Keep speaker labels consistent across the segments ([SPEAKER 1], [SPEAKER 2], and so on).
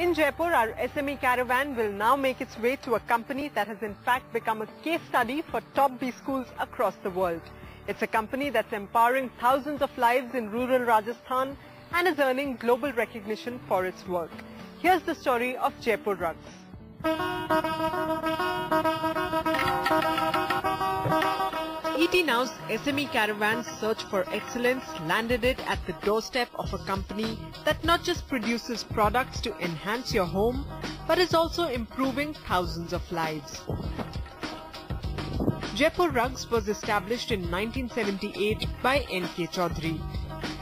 [SPEAKER 1] In Jaipur, our SME caravan will now make its way to a company that has in fact become a case study for top B schools across the world. It's a company that's empowering thousands of lives in rural Rajasthan and is earning global recognition for its work. Here's the story of Jaipur Rugs. ET Now's SME Caravan's search for excellence landed it at the doorstep of a company that not just produces products to enhance your home, but is also improving thousands of lives. Jaipur Rugs was established in 1978 by N.K. Chaudhary.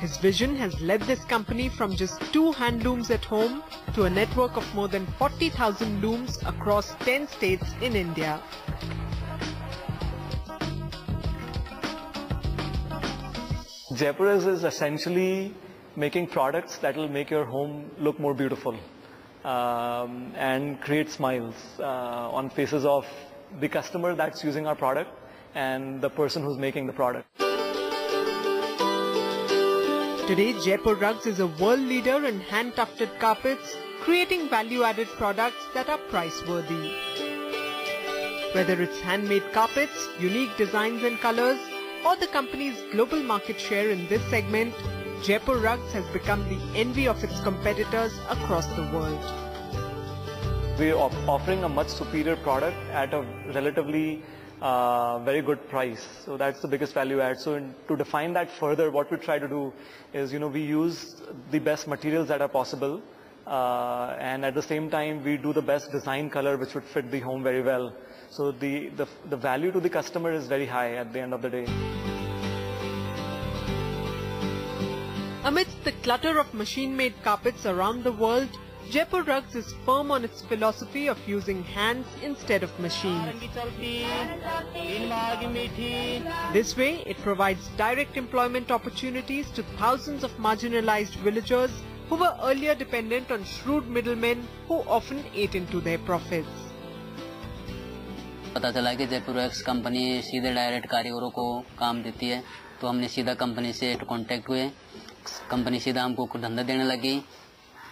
[SPEAKER 1] His vision has led this company from just two hand looms at home to a network of more than 40,000 looms across 10 states in India.
[SPEAKER 2] Is, is essentially making products that will make your home look more beautiful um, and create smiles uh, on faces of the customer that's using our product and the person who's making the product.
[SPEAKER 1] Today, Jaipur Rugs is a world leader in hand-tufted carpets, creating value-added products that are price-worthy. Whether it's handmade carpets, unique designs and colors, or the company's global market share in this segment, Jaipur Rugs has become the envy of its competitors across the world.
[SPEAKER 2] We're offering a much superior product at a relatively uh, very good price. So that's the biggest value add. So in, to define that further, what we try to do is, you know, we use the best materials that are possible. Uh, and at the same time, we do the best design color which would fit the home very well. So the, the, the value to the customer is very high at the end of the day.
[SPEAKER 1] Amidst the clutter of machine-made carpets around the world, Jaipur Rugs is firm on its philosophy of using hands instead of machines. This way, it provides direct employment opportunities to thousands of marginalized villagers who were earlier dependent on shrewd middlemen who often ate into their profits.
[SPEAKER 3] पता चला कि Jaipur X company सीधे direct कारीगरों को काम देती है। तो हमने सीधा कंपनी से कांटेक्ट हुए। कंपनी सीधा हमको धंधा देने लगी।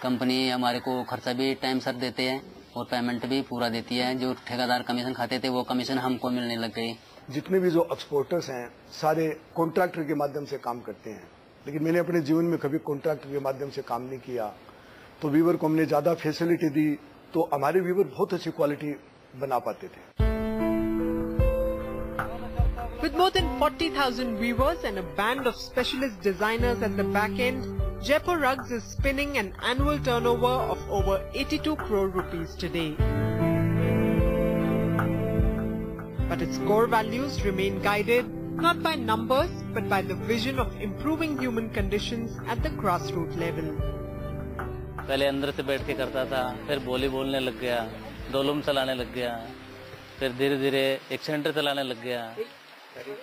[SPEAKER 3] कंपनी हमारे को खर्चा भी टाइम सर देते हैं और पेमेंट भी पूरा देती है। जो ठेकेदार कमीशन खाते थे, वो कमीशन हमको मिलने लग गई।
[SPEAKER 4] जितने भी जो एक्सपोर्टर्स हैं, सारे कॉन्ट्रैक्टर के माध्यम से काम करते हैं। लेकिन मैंने अपने जीवन में कभी कॉन्ट्रैक्टर के माध्यम से काम नहीं किया। तो वीवर को हमने ज़्यादा फैसिलिटी दी तो हमारे वीवर बहुत अच्छी क्वालिटी बना पाते थे।
[SPEAKER 1] With more than 40,000 weavers and a band of specialist designers at the back end, Jaipur Rugs is spinning an annual turnover of over 82 crore rupees today. But its core values remain guided not by numbers but by the vision of improving human conditions at the grassroots level.
[SPEAKER 5] पहले अंदर से बैठ के करता था फिर बोली बोलने लग गया डोलुम चलाने लग गया फिर धीरे धीरे एक सेंटर चलाने लग गया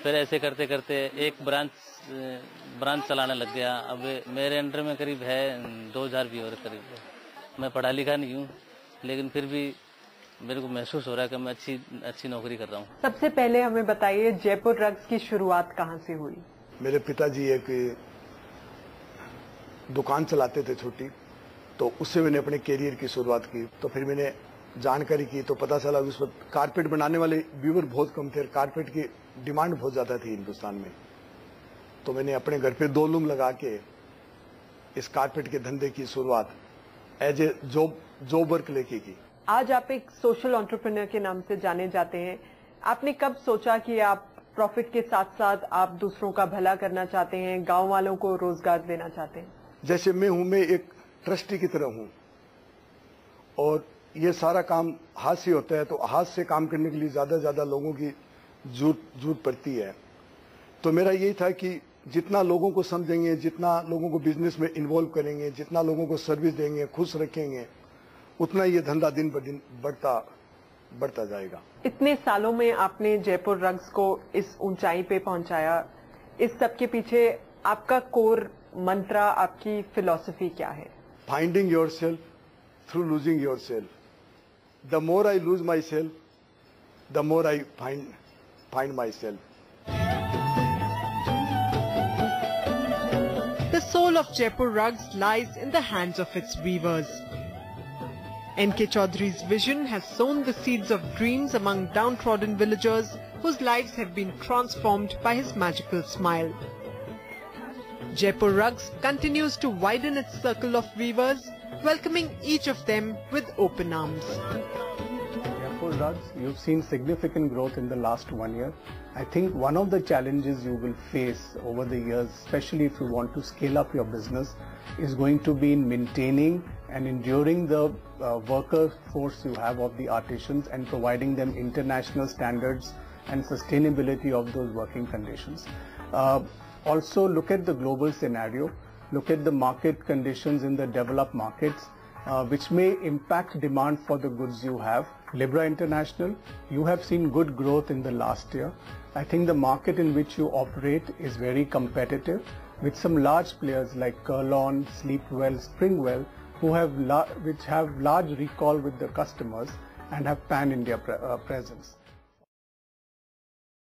[SPEAKER 5] फिर ऐसे करते करते एक ब्रांच ब्रांच चलाने लग गया। अब मेरे अंडर में करीब है दो हज़ार भी और करीब। मैं पढ़ा लिखा नहीं हूँ लेकिन फिर भी मेरे को महसूस हो रहा है कि मैं अच्छी अच्छी नौकरी कर रहा हूँ।
[SPEAKER 1] सबसे पहले हमें बताइए जयपुर ड्रग्स की शुरुआत कहाँ से हुई?
[SPEAKER 4] मेरे पिताजी एक दुकान चलाते थे छोटी तो उससे मैंने अपने कैरियर की शुरुआत की। तो फिर मैंने जानकारी की तो पता चला उस वक्त कारपेट बनाने वाले व्यूवर बहुत कम थे कारपेट की डिमांड बहुत ज़्यादा थी हिंदुस्तान में। तो मैंने अपने घर पे दो लूम लगा के इस कारपेट के धंधे की शुरुआत as a job job work लेके की।
[SPEAKER 1] आज आप एक सोशल ऑन्टरप्रेन्योर के नाम से जाने जाते हैं। आपने कब सोचा कि आप प्रॉफिट के साथ साथ आप दूसरों का भला करना चाहते हैं गाँव वालों को रोज़गार देना चाहते हैं?
[SPEAKER 4] जैसे मैं हूँ मैं एक ट्रस्टी की तरह हूँ और ये सारा काम हाथ से होता है तो हाथ से काम करने के लिए ज़्यादा ज़्यादा लोगों की ज़रूरत पड़ती है। तो मेरा यही था कि जितना लोगों को समझेंगे जितना लोगों को बिज़नेस में इन्वॉल्व करेंगे जितना लोगों को सर्विस देंगे खुश रखेंगे उतना ये धंधा दिन ब दिन बढ़ता बढ़ता जाएगा।
[SPEAKER 1] इतने सालों में आपने जयपुर रग्स को इस ऊंचाई पे पहुँचाया। इस सब के पीछे आपका कोर मंत्रा आपकी फिलॉसफी क्या है?
[SPEAKER 4] Finding your self through losing your self the more I lose myself, the more I find, find myself.
[SPEAKER 1] The soul of Jaipur rugs lies in the hands of its weavers. N.K. Chaudhary's vision has sown the seeds of dreams among downtrodden villagers whose lives have been transformed by his magical smile. Jaipur Rugs continues to widen its circle of weavers welcoming each of them with open arms.
[SPEAKER 6] Jaipur Rugs, you've seen significant growth in the last one year. I think one of the challenges you will face over the years, especially if you want to scale up your business, is going to be in maintaining and enduring the uh, worker force you have of the artisans and providing them international standards and sustainability of those working conditions. Uh, also look at the global scenario, look at the market conditions in the developed markets, uh, which may impact demand for the goods you have. Libra International, you have seen good growth in the last year. I think the market in which you operate is very competitive with some large players like Kurl-on, Sleepwell, Springwell, who have which have large recall with the customers and have pan-India pre uh, presence.